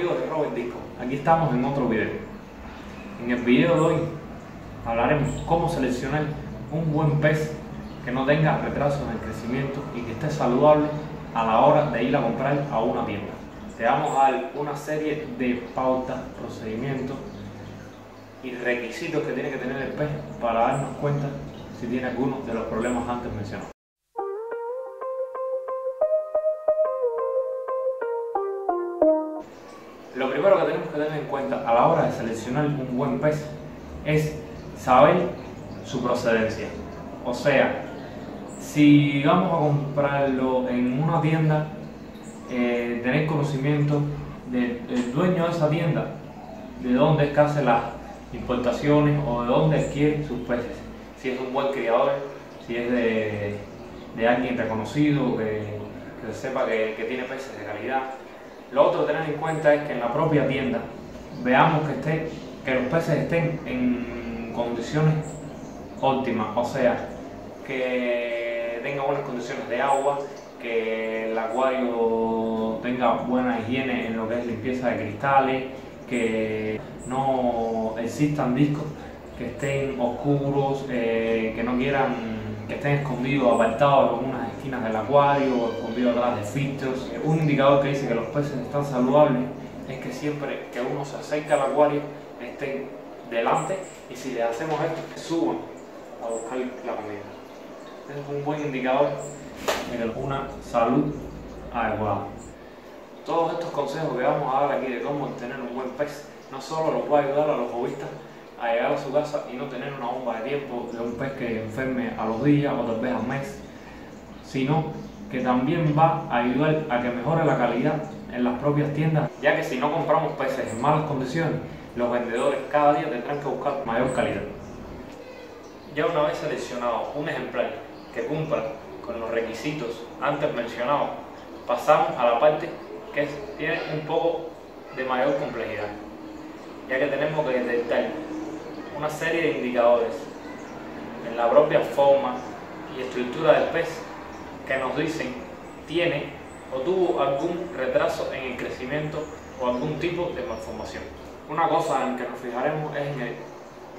amigos de Robert Disco, aquí estamos en otro video. En el video de hoy hablaremos cómo seleccionar un buen pez que no tenga retraso en el crecimiento y que esté saludable a la hora de ir a comprar a una tienda. Te vamos a dar una serie de pautas, procedimientos y requisitos que tiene que tener el pez para darnos cuenta si tiene alguno de los problemas antes mencionados. Lo primero que tenemos que tener en cuenta a la hora de seleccionar un buen pez es saber su procedencia. O sea, si vamos a comprarlo en una tienda, eh, tener conocimiento del, dueño de esa tienda, de dónde es las importaciones o de dónde adquiere sus peces. Si es un buen criador, si es de, alguien reconocido que, sepa que, que tiene peces de calidad lo otro a tener en cuenta es que en la propia tienda veamos que, esté, que los peces estén en condiciones óptimas, o sea, que tenga buenas condiciones de agua, que el acuario tenga buena higiene en lo que es limpieza de cristales, que no existan discos que estén oscuros, eh, que no quieran, que estén escondidos, apartados en unas esquinas del acuario o escondido atrás de filtros. Un indicador que dice que los peces están saludables es que siempre que uno se acerca al acuario estén delante y si le hacemos esto, suban a buscar la comida. Este es un buen indicador de una salud adecuada. Todos estos consejos que vamos a dar aquí de cómo obtener un buen pez no solo lo puede ayudar a los hobbyistas a llegar a su casa y no tener una bomba de tiempo de un pez que enferme a los días o tal vez al mes, sino que también va a ayudar a que mejore la calidad en las propias tiendas, ya que si no compramos peces en malas condiciones, los vendedores cada día tendrán que buscar mayor calidad. Ya una vez seleccionado un ejemplar que cumpla con los requisitos antes mencionados, pasamos a la parte que tiene un poco de mayor complejidad, ya que tenemos que detectar una serie de indicadores en la propia forma y estructura del pez que nos dicen tiene o tuvo algún retraso en el crecimiento o algún tipo de malformación. Una cosa en que nos fijaremos es en el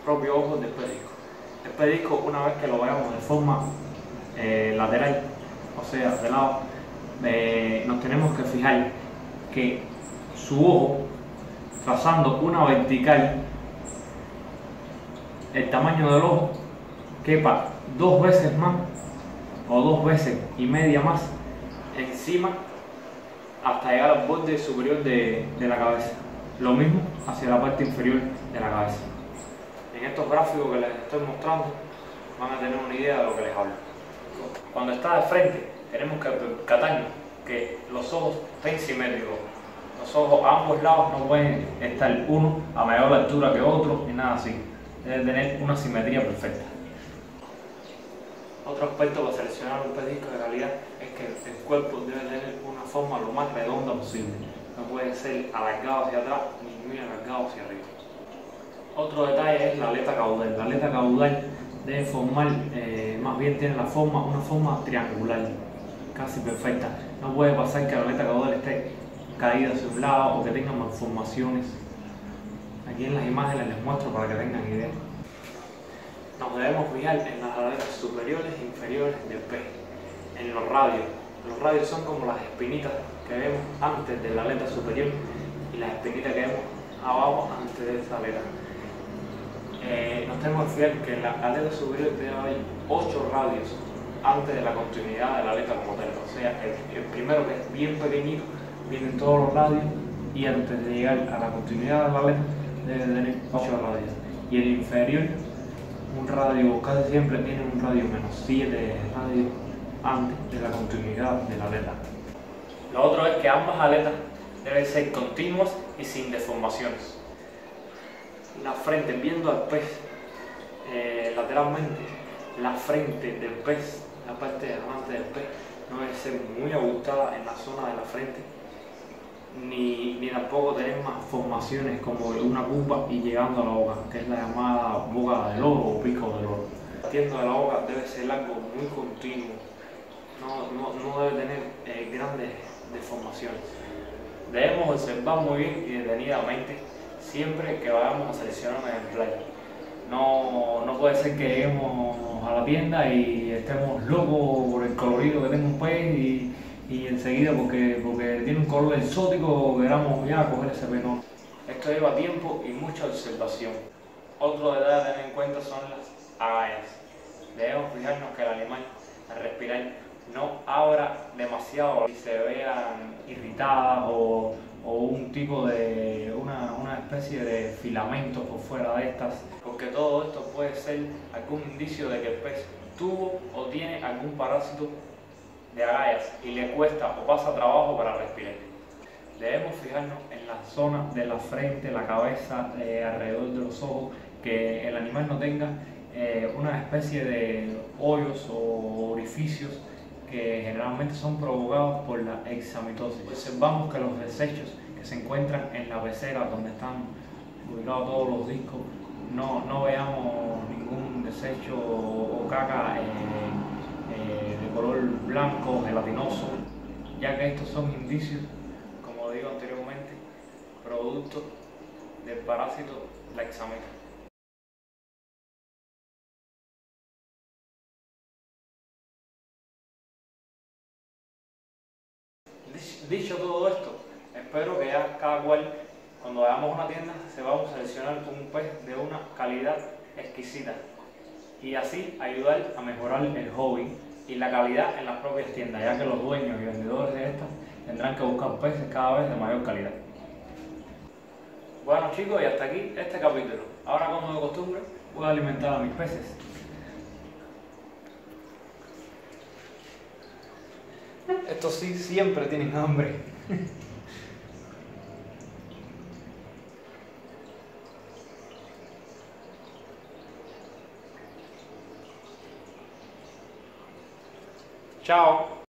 propio ojo del pedisco. El pedisco, una vez que lo veamos de forma eh, lateral, o sea, de lado, eh, nos tenemos que fijar que su ojo, trazando una vertical, el tamaño del ojo quepa dos veces más o dos veces y media más encima hasta llegar al borde superior de, la cabeza. Lo mismo hacia la parte inferior de la cabeza. En estos gráficos que les estoy mostrando van a tener una idea de lo que les hablo. Cuando está de frente tenemos que percatarnos que los ojos estén simétricos. Los ojos a ambos lados no pueden estar uno a mayor altura que otro y nada así. Deben tener una simetría perfecta. Otro aspecto para seleccionar un pedisco de calidad es que el cuerpo debe tener una forma lo más redonda posible. No puede ser alargado hacia atrás ni muy alargado hacia arriba. Otro detalle es la aleta caudal. La aleta caudal debe formar, eh, más bien tiene la forma, una forma triangular, casi perfecta. No puede pasar que la aleta caudal esté caída hacia un lado o que tenga malformaciones. Aquí en las imágenes les muestro para que tengan idea nos debemos fijar en las aletas superiores e inferiores del pez, en los radios. Los radios son como las espinitas que vemos antes de la aleta superior y las espinitas que vemos abajo antes de esa aleta. Eh, nos tenemos que fijar que en la aleta superior debe haber 8 radios antes de la continuidad de la aleta como tal. O sea, el, primero que es bien pequeñito, vienen todos los radios y antes de llegar a la continuidad de la aleta debe tener 8 radios. Y el inferior un radio, casi siempre tiene un radio menos 7 radio antes de la continuidad de la aleta. Lo otro es que ambas aletas deben ser continuas y sin deformaciones. La frente, viendo al pez eh, lateralmente, la frente del pez, la parte delante del pez, no debe ser muy abultada en la zona de la frente tampoco tener más formaciones como una pupa y llegando a la boca, que es la llamada boca del oro o pico del oro. Partiendo de la boca debe ser algo muy continuo, no, no, no debe tener eh, grandes deformaciones. Debemos observar muy bien y detenidamente siempre que vayamos a seleccionar un ejemplar. No, no puede ser que lleguemos a la tienda y estemos locos por el colorido que tenga un pez y, y enseguida porque, porque tiene un color exótico queramos ya coger ese. No. Esto lleva tiempo y mucha observación. Otro detalle a tener en cuenta son las agallas. Debemos fijarnos que el animal al respirar no abra demasiado y se vean irritadas o, o un tipo de una, una, especie de filamentos por fuera de estas porque todo esto puede ser algún indicio de que el pez tuvo o tiene algún parásito de agallas y le cuesta o pasa trabajo para respirar debemos fijarnos en la zona de la frente, la cabeza, eh, alrededor de los ojos que el animal no tenga eh, una especie de hoyos o orificios que generalmente son provocados por la examitosis. Observamos que los desechos que se encuentran en la pecera donde están ubicados todos los discos, no, no veamos ningún desecho o caca eh, color blanco, gelatinoso, ya que estos son indicios, como digo anteriormente, producto del parásito la examita. Dicho todo esto, espero que ya cada cual, cuando vayamos a una tienda, se vamos a seleccionar un pez de una calidad exquisita y así ayudar a mejorar el hobby y la calidad en las propias tiendas, ya que los dueños y vendedores de estas tendrán que buscar peces cada vez de mayor calidad. Bueno chicos, y hasta aquí este capítulo. Ahora como de costumbre, voy a alimentar a mis peces. Estos sí siempre tienen hambre. Tchau!